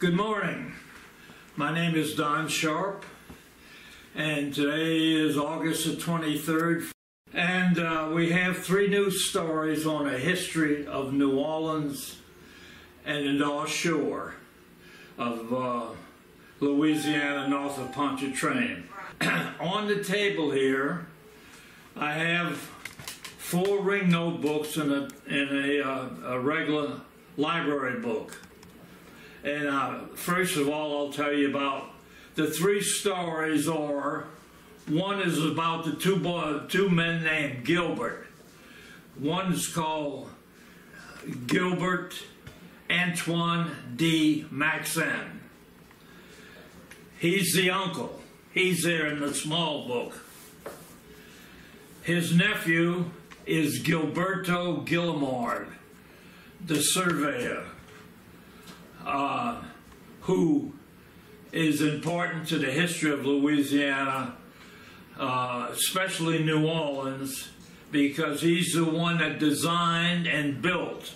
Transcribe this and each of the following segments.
Good morning. My name is Don Sharp, and today is August the 23rd. And uh, we have three news stories on a history of New Orleans and the North Shore of uh, Louisiana, north of Pontchartrain. on the table here, I have four ring notebooks and a, and a, uh, a regular library book. And uh, first of all, I'll tell you about the three stories are one is about the two boy, two men named Gilbert. One's called Gilbert Antoine de Maxent. He's the uncle. He's there in the small book. His nephew is Gilberto Guillemard, the surveyor, uh, who is important to the history of Louisiana, uh, especially New Orleans, because he's the one that designed and built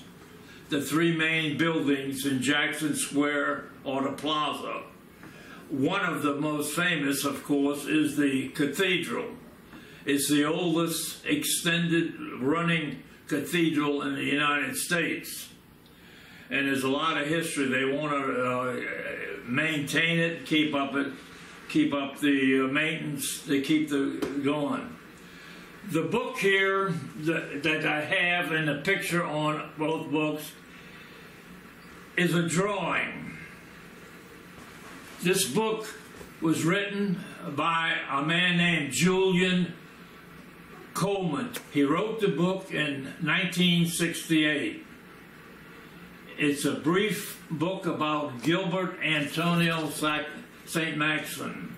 the three main buildings in Jackson Square or the Plaza. One of the most famous, of course, is the cathedral. It's the oldest extended running cathedral in the United States. And there's a lot of history. They want to uh, maintain it, keep up it, keep up the uh, maintenance, they keep the going. The book here that, that I have and the picture on both books is a drawing. This book was written by a man named Julian Coleman. He wrote the book in 1968. It's a brief book about Gilbert Antonio St. Maxim,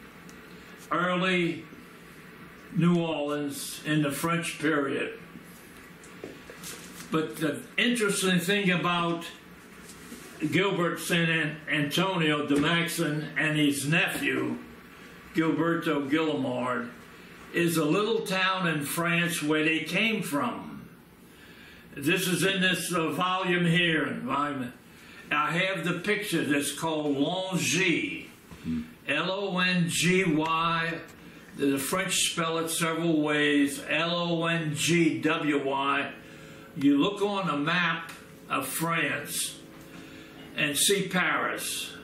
early New Orleans in the French period. But the interesting thing about Gilbert St. Antonio de Maxent and his nephew, Gilberto Guillemard, is a little town in France where they came from. This is in this uh, volume here. I have the picture that's called Longy. L O N G Y. The French spell it several ways. L O N G W Y. You look on a map of France and see Paris.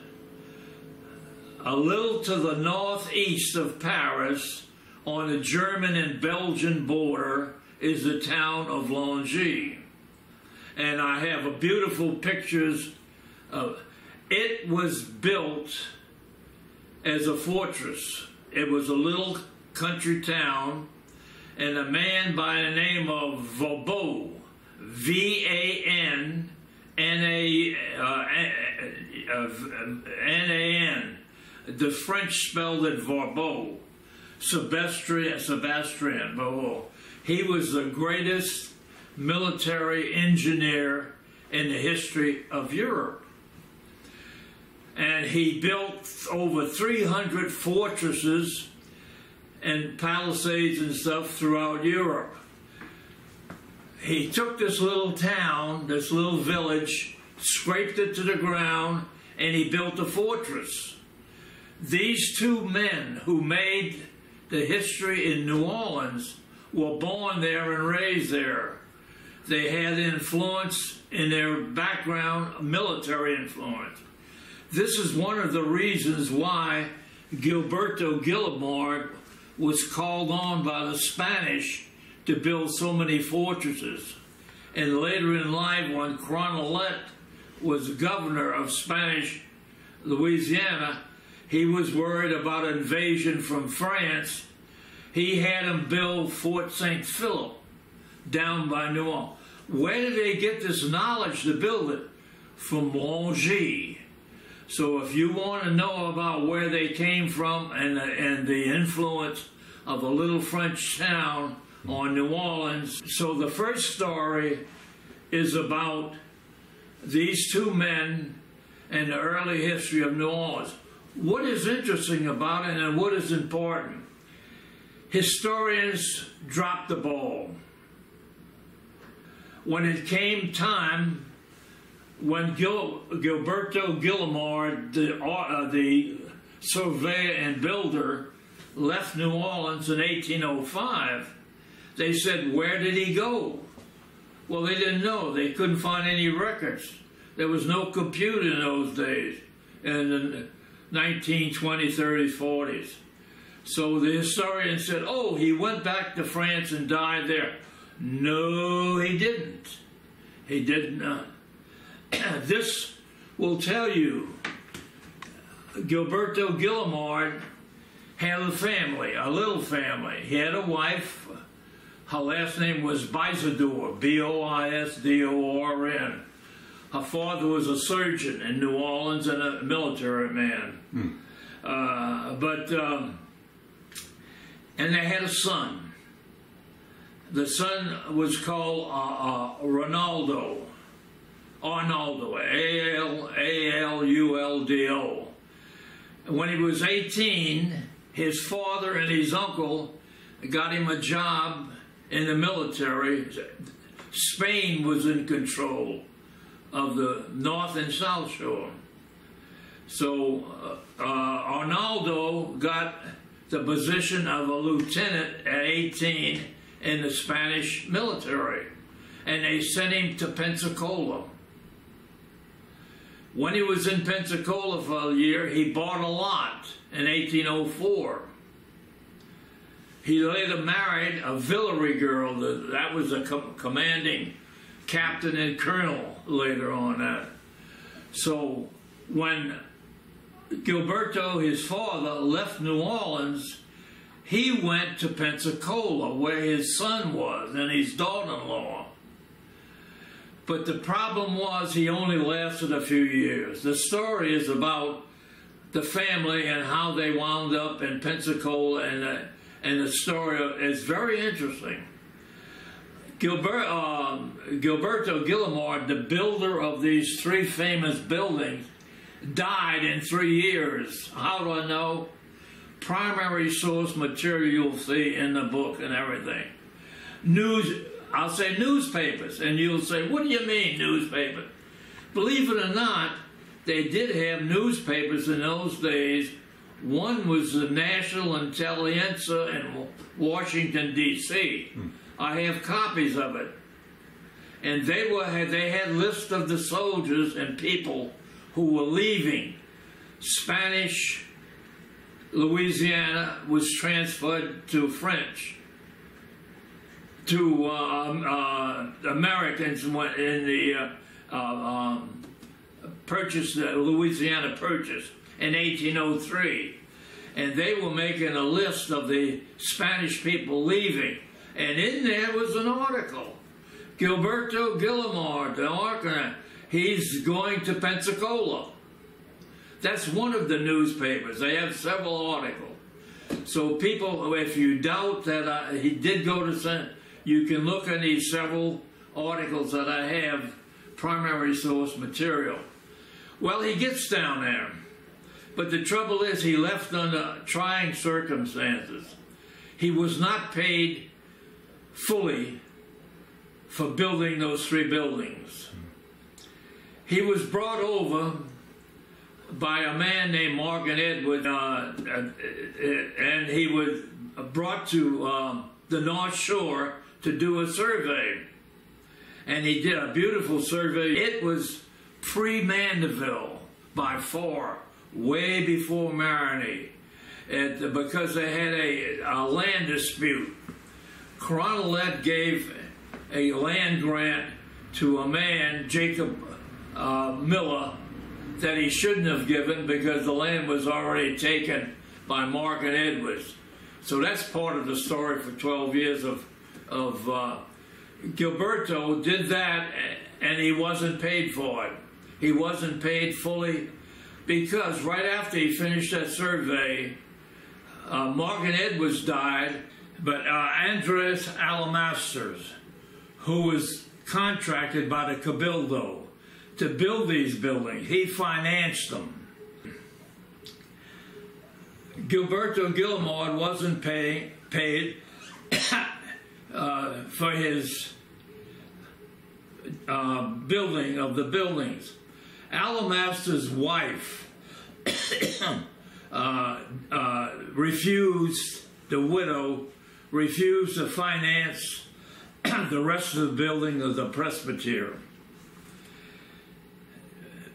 A little to the northeast of Paris, on the German and Belgian border, is the town of Longy. And I have a beautiful pictures of it was built as a fortress. It was a little country town, and a man by the name of Vauban, V A N N A uh, N A N. The French spelled it Vauban. Sebastian, Sebastian Vauban. He was the greatest military engineer in the history of Europe. And he built over 300 fortresses and palisades and stuff throughout Europe he took this little town, this little village, scraped it to the ground, and he built a fortress. These two men who made the history in New Orleans were born there and raised there. They had influence in their background, military influence. This is one of the reasons why Gilberto Guillemard was called on by the Spanish to build so many fortresses. And later in life, when Carondelet was governor of Spanish Louisiana, he was worried about invasion from France. He had him build Fort St. Philip down by New Orleans. Where did they get this knowledge to build it? From Longy. So if you want to know about where they came from and, and the influence of a little French town on New Orleans. So the first story is about these two men and the early history of New Orleans. What is interesting about it and what is important? Historians dropped the ball. When it came time, when Gil, Gilberto Guillemard, the, uh, the surveyor and builder, left New Orleans in 1805, they said, Where did he go? Well, they didn't know. They couldn't find any records. There was no computer in those days, in the 1920s, 30s, 40s. So the historian said, Oh, he went back to France and died there. No, he didn't. He did not. this will tell you Gilberto Guillemard had a family, a little family. He had a wife. Her last name was Bisador, B O I S D O R N. Her father was a surgeon in New Orleans and a military man. Hmm. Uh, but, um, and they had a son. The son was called uh, uh, Ronaldo. Arnaldo, A L A L U L D O. When he was 18, his father and his uncle got him a job in the military. Spain was in control of the North and South Shore. So uh, Arnaldo got the position of a lieutenant at 18 in the Spanish military, and they sent him to Pensacola. When he was in Pensacola for a year, he bought a lot in 1804. He later married a Villeray girl. That was a commanding captain and colonel later on. That. So when Gilberto, his father, left New Orleans, he went to Pensacola where his son was and his daughter-in-law. But the problem was he only lasted a few years. The story is about the family and how they wound up in Pensacola, and the, and the story is very interesting. Gilbert, um, Gilberto Guillemard, the builder of these three famous buildings, died in three years. How do I know? Primary source material you'll see in the book and everything. News, I'll say newspapers, and you'll say, what do you mean newspaper? Believe it or not, they did have newspapers in those days. One was the National Intelligencer in Washington, D.C. Hmm. I have copies of it. And they were they had lists of the soldiers and people who were leaving. Spanish Louisiana was transferred to French to uh, um, uh, Americans in the uh, uh um, purchase, the Louisiana Purchase in 1803. And they were making a list of the Spanish people leaving. And in there was an article. Gilberto Guillemard, the Arcanet, he's going to Pensacola. That's one of the newspapers. They have several articles. So people, if you doubt that I, he did go to San, you can look at these several articles that I have, primary source material. Well, he gets down there. But the trouble is, he left under trying circumstances. He was not paid fully for building those three buildings. He was brought over by a man named Morgan Edwards, uh, and he was brought to uh, the North Shore to do a survey. And he did a beautiful survey. It was pre-Mandeville by far, way before Marigny, it, because they had a, a land dispute. Carondelet gave a land grant to a man, Jacob uh, Miller, that he shouldn't have given because the land was already taken by Morgan Edwards. So that's part of the story for 12 years of, of uh, Gilberto did that and he wasn't paid for it he wasn't paid fully because right after he finished that survey, uh, and Edwards died, but uh, Andres Almonester, who was contracted by the Cabildo to build these buildings, he financed them. Gilberto Guillemard wasn't pay, paid uh, for his uh, building of the buildings. Almonester's wife uh, uh, refused, the widow refused to finance the rest of the building of the presbytery.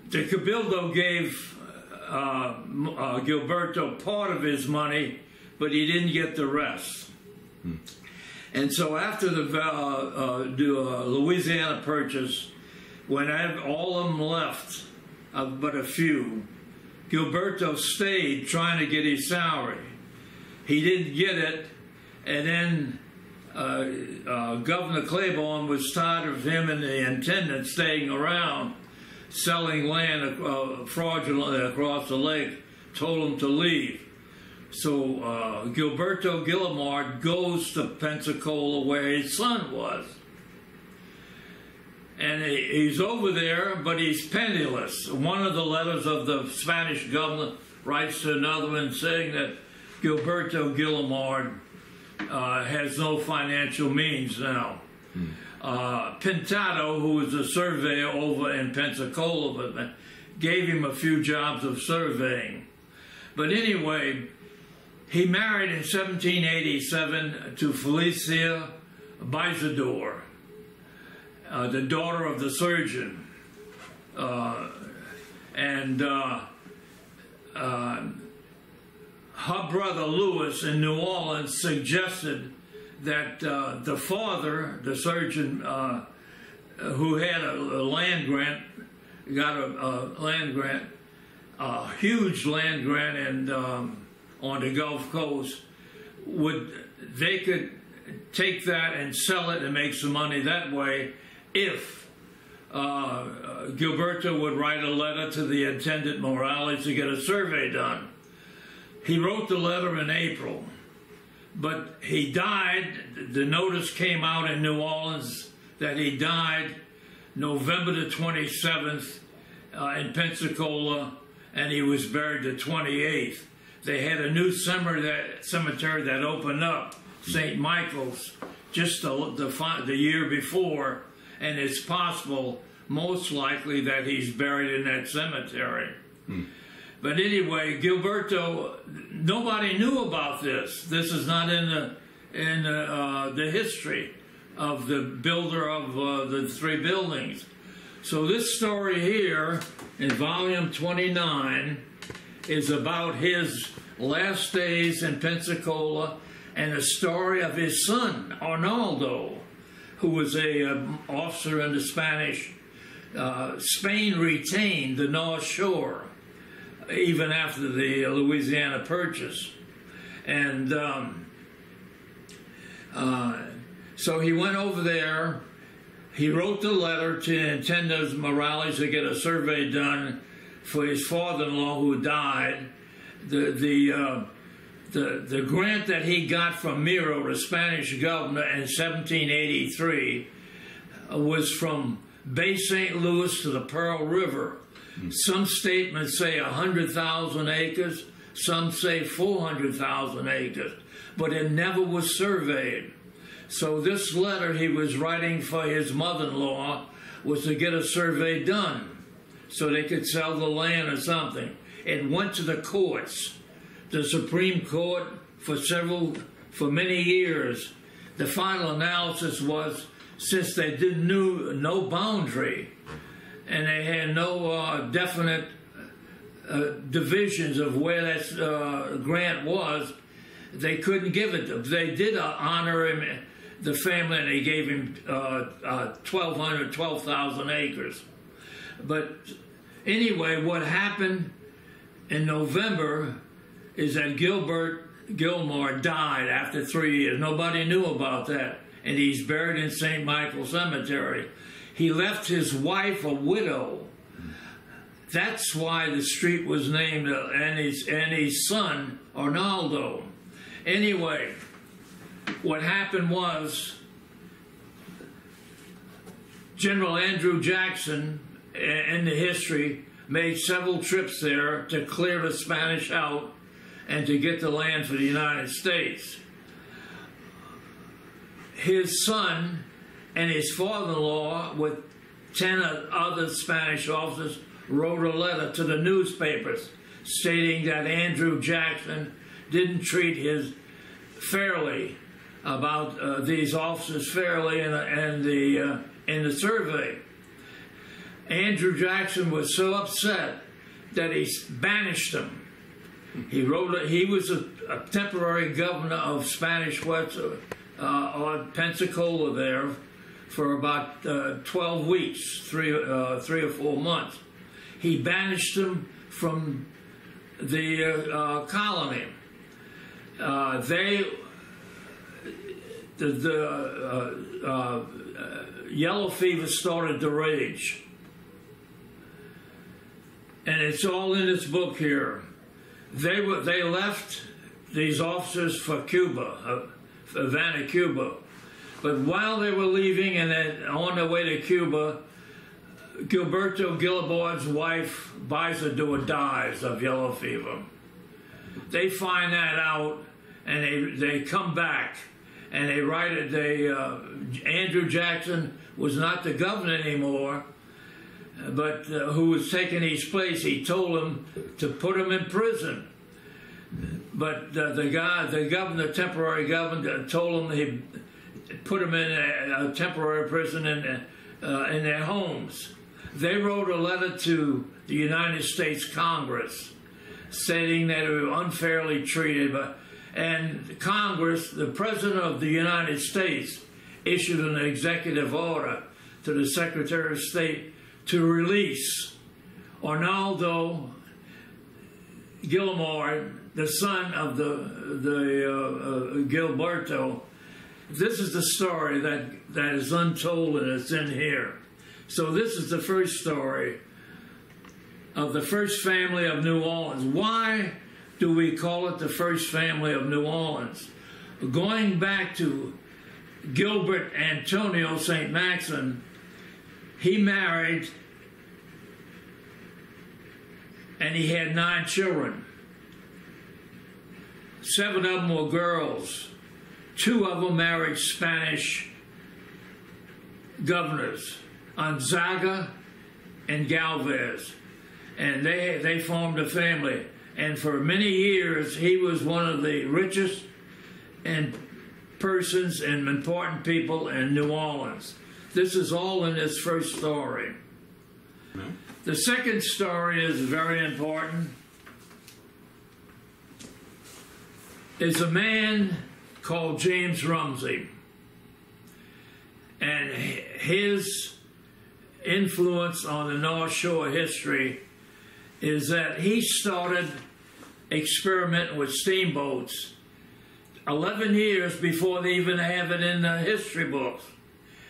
The Cabildo gave uh, uh, Gilberto part of his money, but he didn't get the rest. And so after the uh, uh, the, uh, Louisiana purchase, when I, all of them left, uh, but a few, Gilberto stayed trying to get his salary. He didn't get it, and then uh, uh, Governor Claiborne was tired of him and the intendant staying around, selling land uh, fraudulently across the lake, told him to leave. So uh, Gilberto Guillemard goes to Pensacola where his son was. And he, he's over there, but he's penniless. One of the letters of the Spanish governor writes to another one saying that Gilberto Guillemard uh, has no financial means now. Uh, Pintado, who was a surveyor over in Pensacola, but gave him a few jobs of surveying. But anyway, he married in 1787 to Felicia Bizador, uh, the daughter of the surgeon. Uh, and uh, uh, her brother Lewis in New Orleans suggested that uh, the father, the surgeon uh, who had a, a, land grant, got a, a, land grant, a huge land grant, and um, on the Gulf Coast, would they could take that and sell it and make some money that way if uh, Gilberto would write a letter to the intendant Morales to get a survey done. He wrote the letter in April, but he died. The notice came out in New Orleans that he died November the 27th uh, in Pensacola, and he was buried the 28th. They had a new cemetery that, cemetery that opened up, St. Michael's, just the, the, the year before, and it's possible, most likely, that he's buried in that cemetery. Hmm. But anyway, Gilberto, nobody knew about this. This is not in the in the, uh, the history of the builder of uh, the three buildings. So this story here in volume 29 is about his last days in Pensacola and the story of his son, Arnaldo, who was a um, officer in the Spanish. Uh, Spain retained the North Shore even after the Louisiana Purchase. And um, uh, so he went over there. He wrote the letter to Intendant Morales to get a survey done for his father-in-law who died. The the uh, the the grant that he got from Miro, the Spanish governor, in 1783, uh, was from Bay St. Louis to the Pearl River some statements say 100,000 acres, some say 400,000 acres, but it never was surveyed. So this letter he was writing for his mother-in-law was to get a survey done so they could sell the land or something. It went to the courts, the Supreme Court for several, for many years. The final analysis was since they didn't know no boundary, and they had no uh, definite uh, divisions of where that uh, grant was. They couldn't give it. They did uh, honor him, the family, and they gave him 1,200, uh, 12,000 acres. But anyway, what happened in November is that Gilbert Gilmore died after three years. Nobody knew about that. And he's buried in St. Michael Cemetery. He left his wife a widow. That's why the street was named and his son, Arnaldo. Anyway, what happened was General Andrew Jackson, in the history, made several trips there to clear the Spanish out and to get the land for the United States. His son and his father-in-law with ten other Spanish officers wrote a letter to the newspapers stating that Andrew Jackson didn't treat his fairly about uh, these officers fairly in, in the uh, in the survey. Andrew Jackson was so upset that he banished them. He wrote. A, he was a, a, temporary governor of Spanish West uh, on Pensacola there for about uh, 12 weeks, three uh, three or four months. He banished them from the uh, colony. they the, the uh, uh, yellow fever started to rage. And it's all in this book here. They were they left these officers for Cuba, uh, Havana, Cuba. But while they were leaving and on their way to Cuba, Gilberto Gilliboy's wife Bizador dies of yellow fever. They find that out and they, they come back and they write it. They uh, Andrew Jackson was not the governor anymore, but uh, who was taking his place. He told him to put him in prison. But uh, the guy, the governor, temporary governor, told him he put them in a, a temporary prison in uh, in their homes. They wrote a letter to the United States Congress stating that they were unfairly treated, but and Congress, the President of the United States, issued an executive order to the Secretary of State to release Arnaldo Gilmore, the son of the the uh, uh, Gilberto. This is the story that that is untold and it's in here. So this is the first story of the first family of New Orleans. Why do we call it the first family of New Orleans? Going back to Gilbert Antonio St. Maxim, he married and he had nine children. Seven of them were girls. Two of them married Spanish governors, Unzaga and Galvez. And they, they formed a family and for many years he was one of the richest and persons and important people in New Orleans. This is all in this first story. No. The second story is very important. Is a man called James Rumsey. And his influence on the North Shore history is that he started experimenting with steamboats 11 years before they even have it in the history books.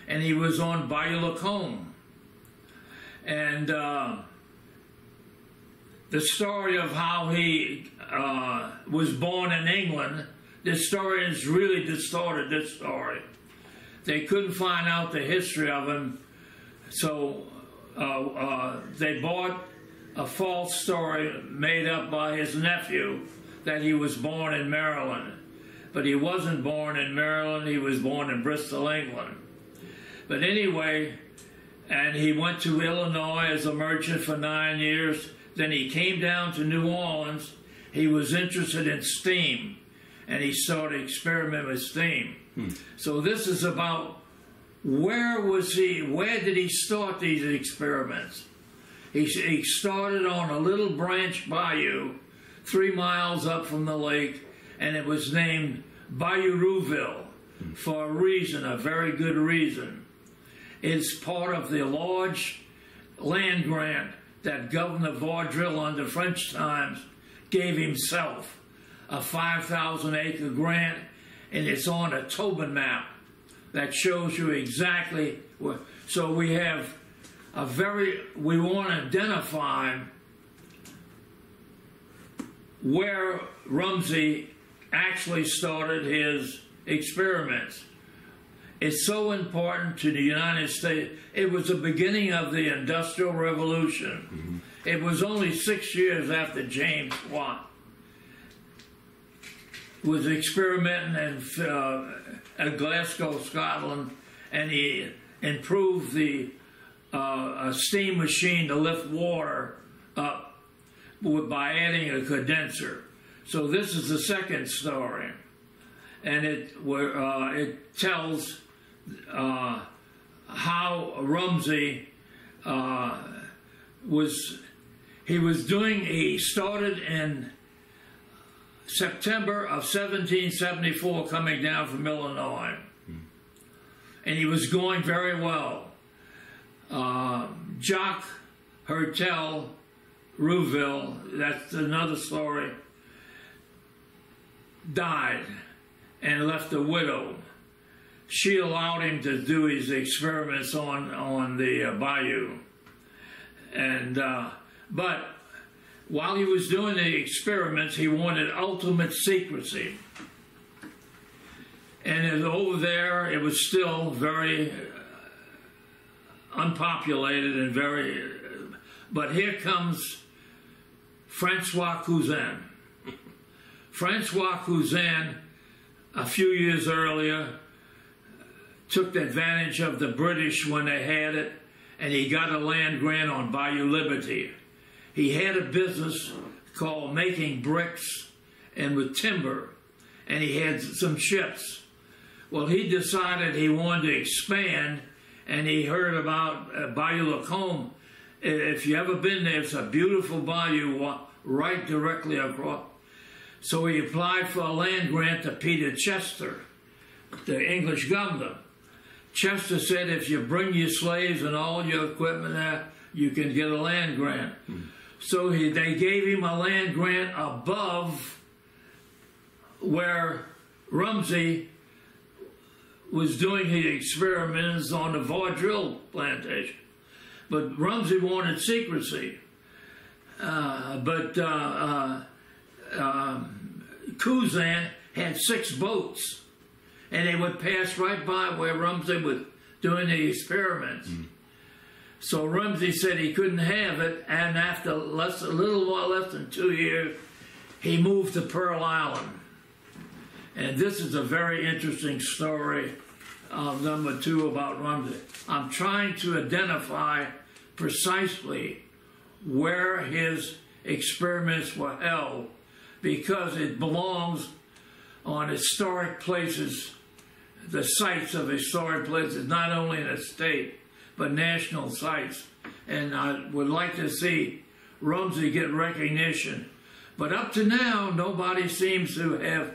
And he was on Bayou Lacombe. And uh, the story of how he uh, was born in England, the historians really distorted this story. They couldn't find out the history of him, so uh, uh they bought a false story made up by his nephew that he was born in Maryland. But he wasn't born in Maryland, he was born in Bristol, England. But anyway, and he went to Illinois as a merchant for nine years. Then he came down to New Orleans. He was interested in steam, and he started experimenting with steam. Hmm. So this is about where was he, where did he start these experiments? He, he started on a little branch bayou three miles up from the lake, and it was named Bayou Rouville for a reason, a very good reason. It's part of the large land grant that Governor Vaudreuil under French times gave himself, a 5,000 acre grant, and it's on a Tobin map that shows you exactly where. So we have a very, we want to identify where Rumsey actually started his experiments. It's so important to the United States. It was the beginning of the Industrial Revolution. Mm-hmm. It was only six years after James Watt was experimenting in, uh, at Glasgow, Scotland, and he improved the uh, steam machine to lift water up by adding a condenser. So this is the second story, and it where uh, it tells uh, how Rumsey uh, was he was doing. He started in September of 1774, coming down from Illinois, and he was going very well. Uh, Jacques Hertel Rouville, that's another story, died and left a widow. She allowed him to do his experiments on on the uh, bayou, and uh, but while he was doing the experiments, he wanted ultimate secrecy. And over there, it was still very uh, unpopulated and very. Uh, but here comes Francois Cousin. Francois Cousin, a few years earlier, took advantage of the British when they had it, and he got a land grant on Bayou Liberty. He had a business called making bricks and with timber, and he had some ships. Well, he decided he wanted to expand, and he heard about uh, Bayou Lacombe. If you ever been there, it's a beautiful bayou right directly across. So he applied for a land grant to Peter Chester, the English governor. Chester said, if you bring your slaves and all your equipment there, you can get a land grant. Mm. So he, they gave him a land grant above where Rumsey was doing his experiments on the Vaudreuil plantation. But Rumsey wanted secrecy. Uh, but uh, uh, um, Cousin had six boats, and they would pass right by where Rumsey was doing the experiments. Mm. So Rumsey said he couldn't have it, and after less, a little while less than two years, he moved to Pearl Island. And this is a very interesting story, uh, number two about Rumsey. I'm trying to identify precisely where his experiments were held because it belongs on historic places, the sites of historic places, not only in a state, but national sites. And I would like to see Rumsey get recognition. But up to now, nobody seems to have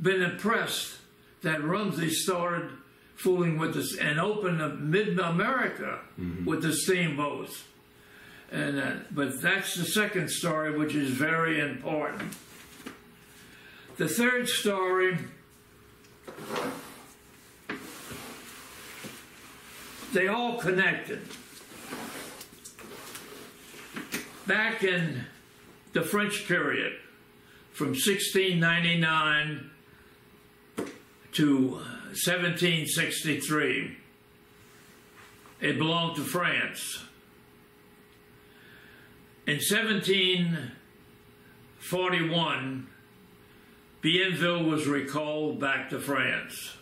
been impressed that Rumsey started fooling with this and opened up mid America mm-hmm. with the steamboats. And uh, but that's the second story, which is very important. The third story they all connected. Back in the French period, from 1699 to uh, 1763, it belonged to France. In 1741, Bienville was recalled back to France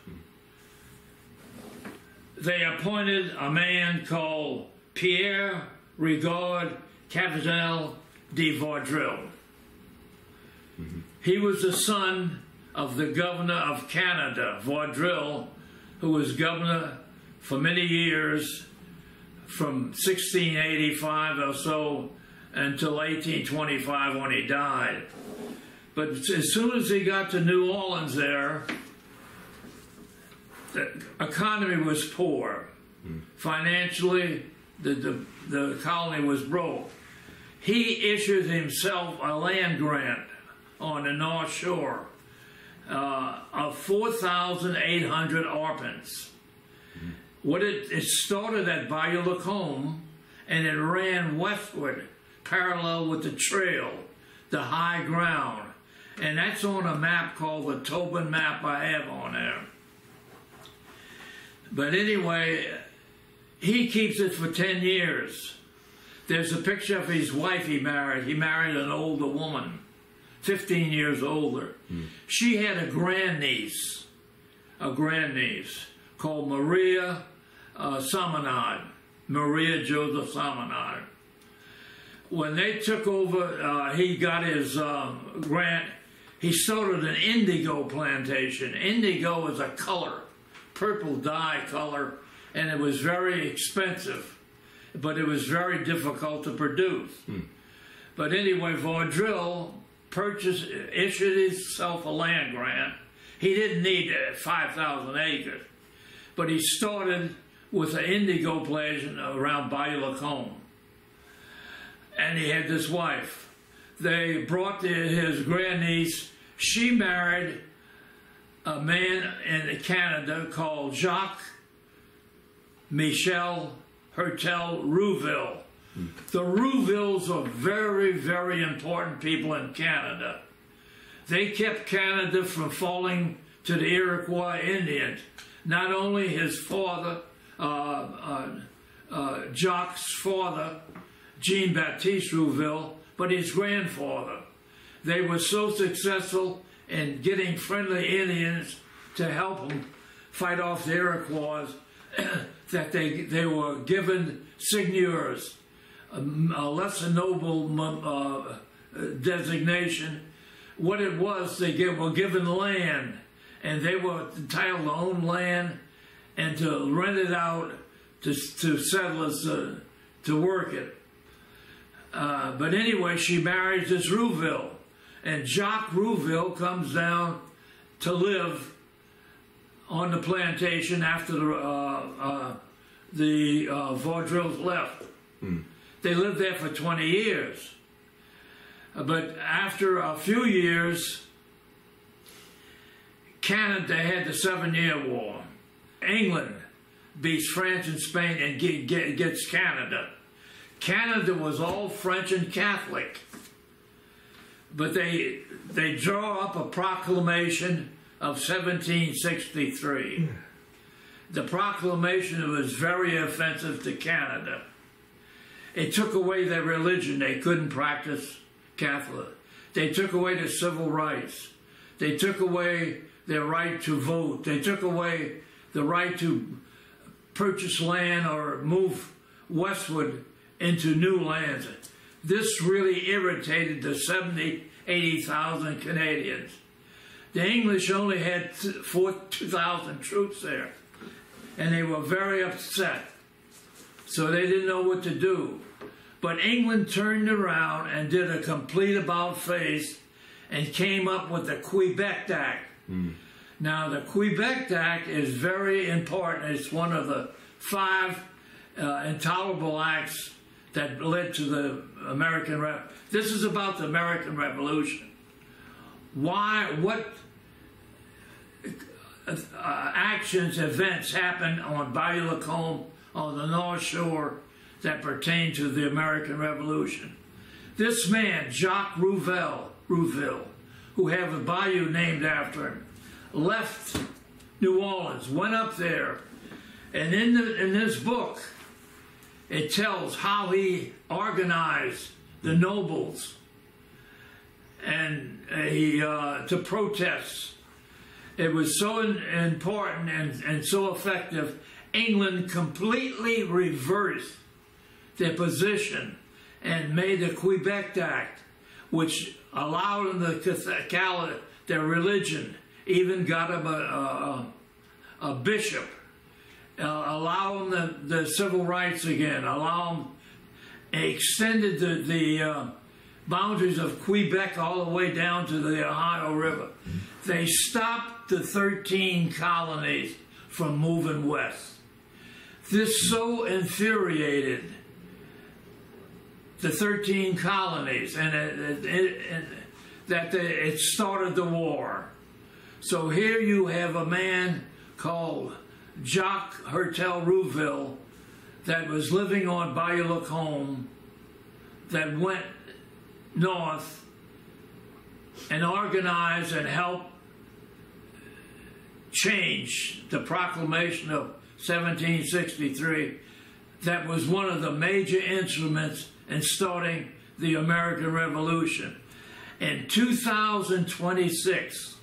they appointed a man called Pierre Rigaud Cavzel de Vaudreuil. Mm-hmm. He was the son of the governor of Canada, Vaudreuil, who was governor for many years from 1685 or so until 1825 when he died. But as soon as he got to New Orleans there, the economy was poor. Mm. Financially, the, the, the colony was broke. He issued himself a land grant on the North Shore uh, of 4,800 arpents. Mm. What it, it started at Bayou Lacombe and it ran westward, parallel with the trail, the high ground. And that's on a map called the Tobin map I have on there. But anyway, he keeps it for 10 years. There's a picture of his wife he married. He married an older woman, 15 years older. Mm. She had a grandniece, a grandniece called Maria uh, Samanad. Maria Joseph Salmonard. When they took over, uh, he got his uh, grant. He started an indigo plantation. Indigo is a color, purple dye color, and it was very expensive, but it was very difficult to produce. But anyway, Vaudreuil purchased, issued himself a land grant. He didn't need uh, 5,000 acres, but he started with an indigo plantation around Bayou Lacombe. And he had this wife. They brought the, his grandniece. She married a man in Canada called Jacques Michel Hertel Rouville. The Rouvilles are very, very important people in Canada. They kept Canada from falling to the Iroquois Indians. Not only his father, uh, uh, uh, Jacques' father, Jean Baptiste Rouville, but his grandfather. They were so successful in getting friendly Indians to help them fight off the Iroquois that they, they were given seigneurs, a, a lesser noble uh, designation. What it was, they get, were given land, and they were entitled to own land and to rent it out to, to settlers uh, to work it. Uh, but anyway, she marries this Rouville, and Jacques Rouville comes down to live on the plantation after the uh, uh, the uh, Vaudreuils left. They lived there for 20 years. But after a few years, Canada had the Seven Year War. England beats France and Spain and get, get, gets Canada. Canada was all French and Catholic. But they, they draw up a proclamation of 1763. The proclamation was very offensive to Canada. It took away their religion. They couldn't practice Catholic. They took away their civil rights. They took away their right to vote. They took away the right to purchase land or move westward into new lands. This really irritated the 70, 80,000 Canadians. The English only had 2,000 troops there, and they were very upset. So they didn't know what to do. But England turned around and did a complete about face and came up with the Quebec Act. Now, the Quebec Act is very important. It's one of the five uh, intolerable acts that led to the American. Re- this is about the American Revolution. Why? What uh, actions, events happened on Bayou Lacombe on the North Shore that pertain to the American Revolution? This man, Jacques Rouville, Rouville, who have a bayou named after him, left New Orleans, went up there, and in the, in this book, it tells how he organized the nobles and uh, he uh, to protest. It was so important and, and so effective. England completely reversed their position and made the Quebec Act, which allowed them the their religion, even got them a, a, a bishop, uh, allow them the, the civil rights again, allow them, extended the, the uh, boundaries of Quebec all the way down to the Ohio River. They stopped the 13 colonies from moving west. This so infuriated the 13 colonies and it, it, it, that it started the war. So here you have a man called Jacques Hertel Rouville that was living on Bayou Lacombe that went north and organized and helped change the proclamation of 1763 that was one of the major instruments in starting the American Revolution. In 2026,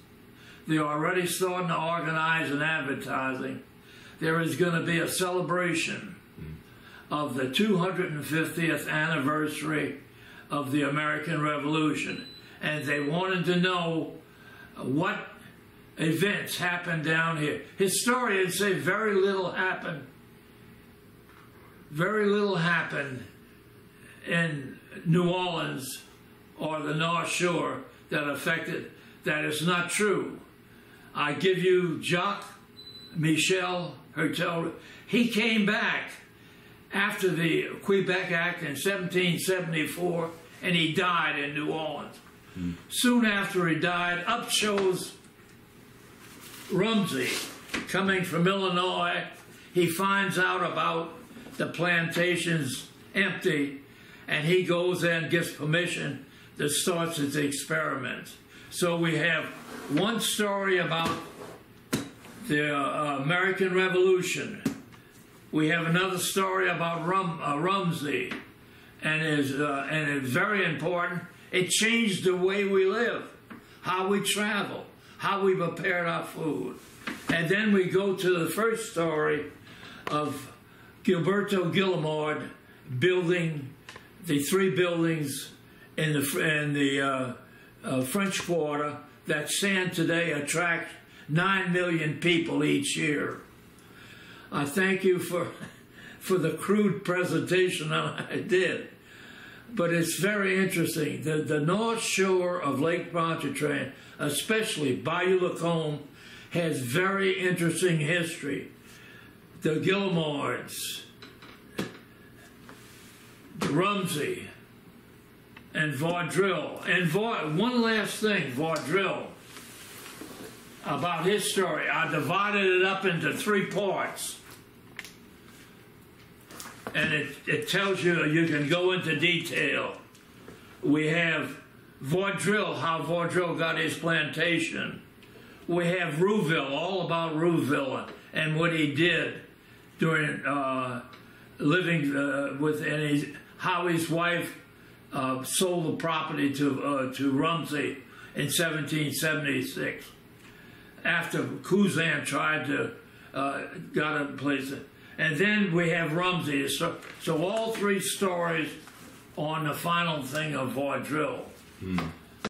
they're already starting to organize and advertising. There is going to be a celebration of the 250th anniversary of the American Revolution. And they wanted to know what events happened down here. Historians say very little happened. Very little happened in New Orleans or the North Shore that affected. That is not true. I give you Jacques Michel Hertel. He came back after the Quebec Act in 1774 and he died in New Orleans. Mm. Soon after he died, up shows Rumsey coming from Illinois. He finds out about the plantations empty and he goes in, gets permission to start his experiments. So we have one story about the uh, American Revolution. We have another story about Rum, uh, Rumsey, and is uh, and it's very important. It changed the way we live, how we travel, how we prepared our food, and then we go to the first story of Gilberto Guillemard building the three buildings in the in the uh, uh, French Quarter that stand today attract nine million people each year. I thank you for for the crude presentation that I did, but it's very interesting. The the North Shore of Lake Pontchartrain, especially Bayou Lacombe, has very interesting history. The Gilliards, Rumsey, and Vaudreuil. And one last thing, Vaudreuil, about his story. I divided it up into three parts. And it, it tells you, you can go into detail. We have Vaudreuil, how Vaudreuil got his plantation. We have Rouville, all about Rouville and what he did during uh, living uh, with, and his, how his wife uh, sold the property to uh, to Rumsey in 1776 after Kuzan tried to uh, got a place. And then we have Rumsey. So, so all three stories on the final thing of Vaudreuil. Mm.